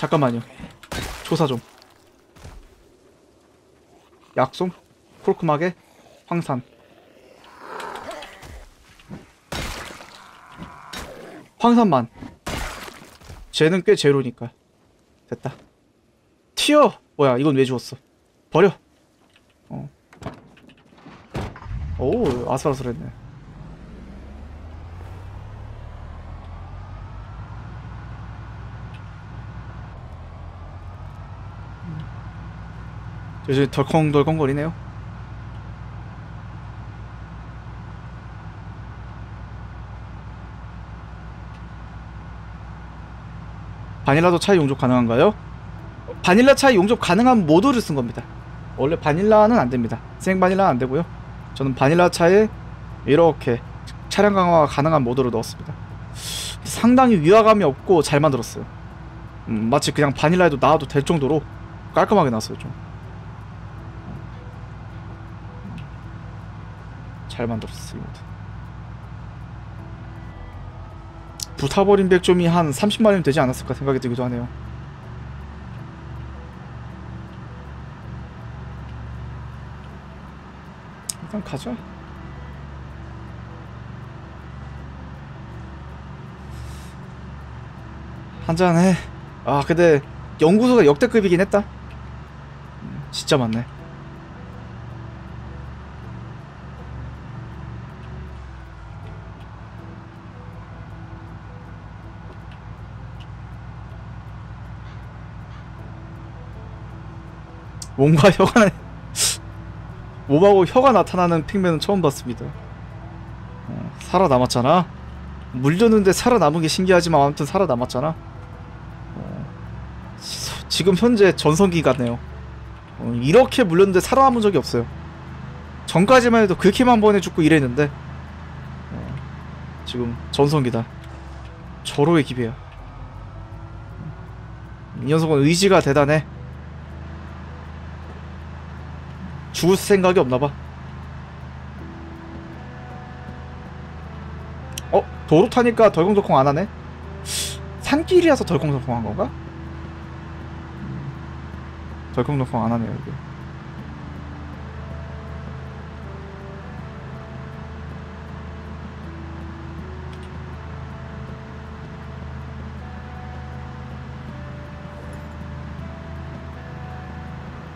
잠깐만요. 조사 좀. 약솜? 콜크마게 황산. 황산만. 쟤는 꽤 제로니까. 됐다. 튀어! 뭐야 이건 왜 주웠어? 버려! 어. 오 아슬아슬했네 이제 덜컹덜컹 거리네요 바닐라도 차이 용접 가능한가요? 바닐라 차이 용접 가능한 모드를 쓴 겁니다. 원래 바닐라는 안 됩니다. 생 바닐라는 안 되고요. 저는 바닐라 차에 이렇게 차량 강화가 가능한 모드로 넣었습니다. 상당히 위화감이 없고 잘 만들었어요. 음, 마치 그냥 바닐라에도 나와도 될 정도로 깔끔하게 나왔어요 좀. 잘 모드. 불타버린 백점이 한 30마리면 되지 않았을까 생각이 들기도 하네요. 일단 가자. 한잔 해. 아 근데 연구소가 역대급이긴 했다. 음, 진짜 많네. 몸과 혀가 나... 몸하고 혀가 나타나는 핑맨은 처음 봤습니다. 어, 살아남았잖아. 물렸는데 살아남은 게 신기하지만 아무튼 살아남았잖아. 어, 지- 지금 현재 전성기 같네요. 어, 이렇게 물렸는데 살아남은 적이 없어요. 전까지만 해도 그렇게만 번에 죽고 이랬는데 어, 지금 전성기다. 절호의 기배야. 이 녀석은 의지가 대단해. 죽을 생각이 없나봐. 어? 도로 타니까 덜컹덜컹 안 하네? 산길이라서 덜컹덜컹 한 건가? 음, 덜컹덜컹 안 하네요, 여기.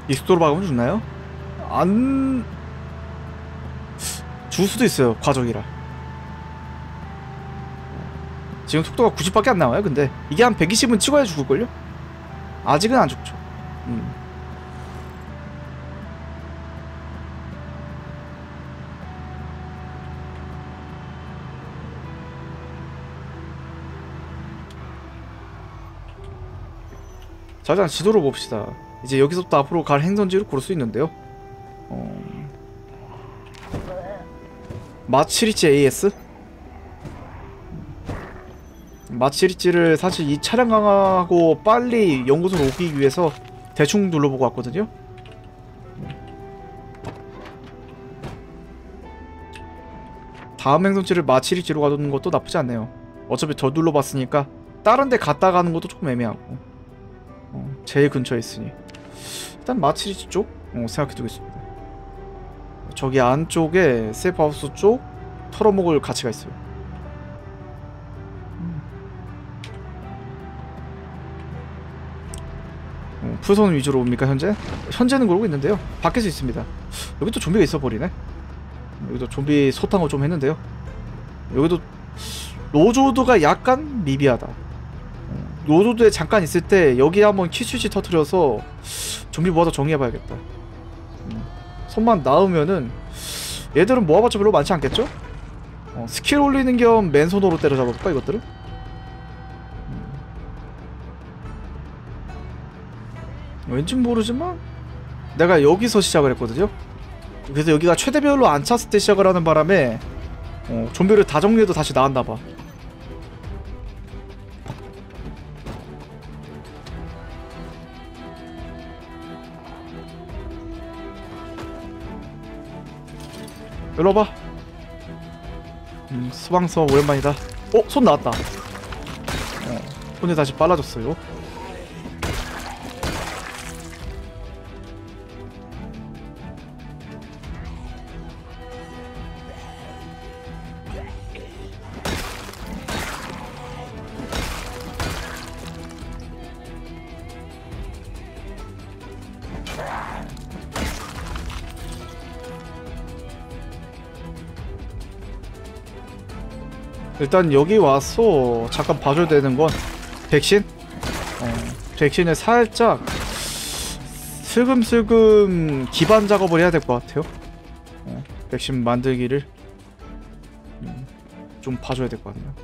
익숙도로 박으면 죽나요? 안... 줄 수도 있어요 과정이라. 지금 속도가 90밖에 안 나와요 근데. 이게 한 120은 찍어야 죽을걸요? 아직은 안 죽죠. 음. 자 일단 지도를 봅시다. 이제 여기서부터 앞으로 갈 행선지를 고를 수 있는데요 어... 마치리치 AS? 마치리치를 사실 이 차량 강화하고 빨리 연구소로 오기 위해서 대충 눌러보고 왔거든요 다음 행성지를 마치리지로 가두는 것도 나쁘지 않네요. 어차피 저 둘러봤으니까 다른 데 갔다 가는 것도 조금 애매하고 어, 제일 근처에 있으니 일단 마치리지 쪽 어, 생각해두겠습니다. 저기 안쪽에 세이프하우스 쪽 털어먹을 가치가 있어요. 음. 어, 풀선 위주로 옵니까 현재? 현재는 그러고 있는데요. 밖에서 있습니다. 여기 또 좀비가 있어 버리네. 여기도 좀비 소탕을 좀 했는데요. 여기도 로즈우드가 약간 미비하다. 어, 로즈우드에 잠깐 있을 때 여기 한번 키스시 터트려서 좀비 모아서 정리해봐야겠다. 음, 손만 나으면은 얘들은 모아봤자 별로 많지 않겠죠? 어, 스킬 올리는 겸 맨손으로 때려잡아볼까 이것들은? 음. 왠지 모르지만 내가 여기서 시작을 했거든요. 그래서 여기가 최대별로 안 찼을 때 시작을 하는 바람에 어, 좀비를 다 정리해도 다시 나왔나봐. 일로 와봐. 음, 수방서 오랜만이다. 어, 손 나왔다. 어, 손이 다시 빨라졌어요. 일단 여기 와서 잠깐 봐줘야 되는 건 백신? 어, 백신을 살짝 슬금슬금 기반 작업을 해야 될 것 같아요. 어, 백신 만들기를 음, 좀 봐줘야 될 것 같네요.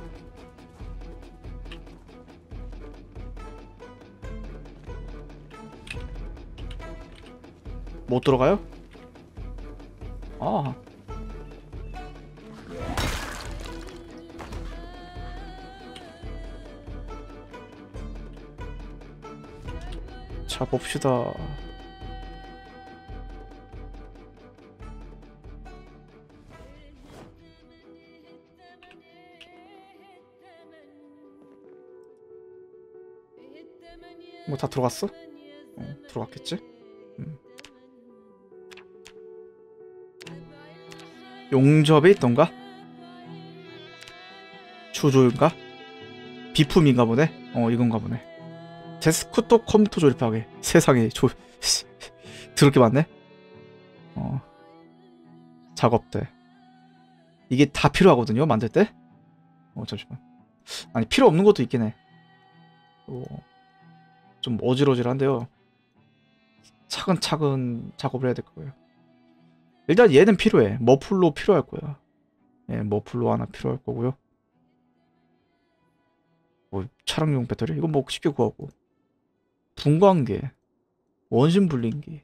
못 들어가요? 아. 자 봅시다. 뭐 다 들어갔어? 어, 들어갔겠지? 음. 용접에 있던가? 주조인가? 비품인가 보네? 어 이건가 보네 데스크톱 컴퓨터 조립하게. 세상에 조 더럽게 많네? 어. 작업대. 이게 다 필요하거든요 만들 때? 어 잠시만. 아니 필요 없는 것도 있긴 해. 어, 좀 어지러질한데요. 차근차근 작업을 해야 될 거예요. 일단 얘는 필요해. 머플로 필요할 거야. 예, 머플로 하나 필요할 거고요. 뭐 차량용 배터리? 이건 뭐 쉽게 구하고 분광계 원심 불린기.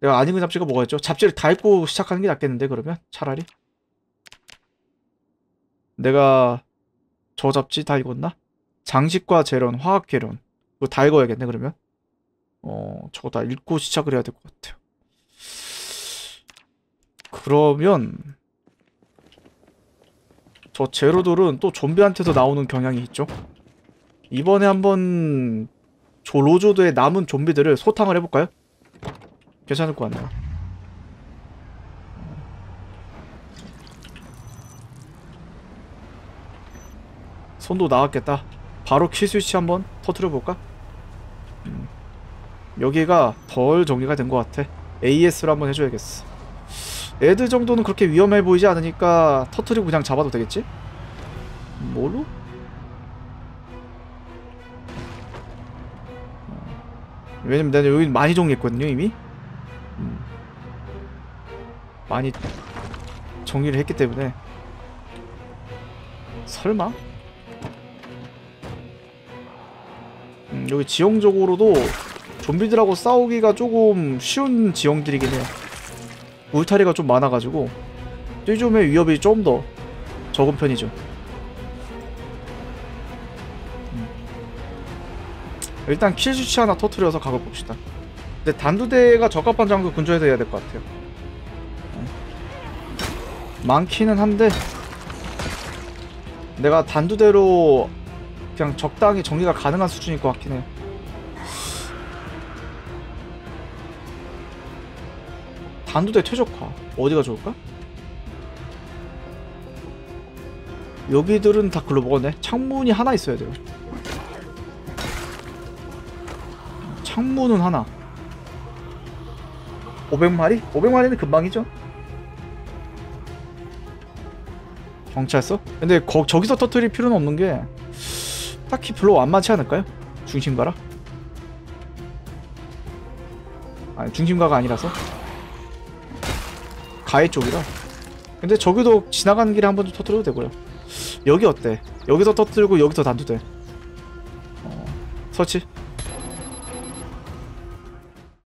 내가 안 익은 잡지가 뭐가 있죠? 잡지를 다 읽고 시작하는 게 낫겠는데 그러면? 차라리? 내가 저 잡지 다 읽었나? 장식과 재련, 화학 계련 이거 다 읽어야겠네 그러면? 어 저거 다 읽고 시작을 해야 될 것 같아요. 그러면 저 제로돌은 또 좀비한테서 나오는 경향이 있죠 이번에 한번 조 로조드의 남은 좀비들을 소탕을 해볼까요? 괜찮을 것 같네요. 손도 나왔겠다. 바로 키 스위치 한번 터트려 볼까? 음. 여기가 덜 정리가 된 것 같아. AS를 한번 해줘야겠어. 애들 정도는 그렇게 위험해 보이지 않으니까 터트리고 그냥 잡아도 되겠지? 뭘로? 왜냐면 내가 여기 많이 정리했거든요 이미? 음. 많이 정리를 했기 때문에. 설마? 음, 여기 지형적으로도 좀비들하고 싸우기가 조금 쉬운 지형들이긴 해요. 울타리가 좀 많아가지고. 띠좀의 위협이 좀 더 적은 편이죠 일단 킬 수치 하나 터트려서 각을 봅시다 근데 단두대가 적합한 장소 근처에서 해야 될 것 같아요 많기는 한데 내가 단두대로 그냥 적당히 정리가 가능한 수준일 것 같긴 해. 단두대 최적화 어디가 좋을까? 여기들은 다 글로 먹었네. 창문이 하나 있어야 돼요. 창문은 하나. 500마리? 500마리는 금방이죠. 경찰서? 근데 거, 저기서 터트릴 필요는 없는 게 딱히 별로 안 많지 않을까요? 중심가라? 아니 중심가가 아니라서 가해 쪽이라 근데 저기도 지나가는 길에 한 번 좀 터트려도 되고요 여기 어때? 여기서 터트리고 여기서 단두대 어, 설치